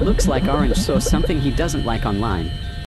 Looks like Orange saw something he doesn't like online.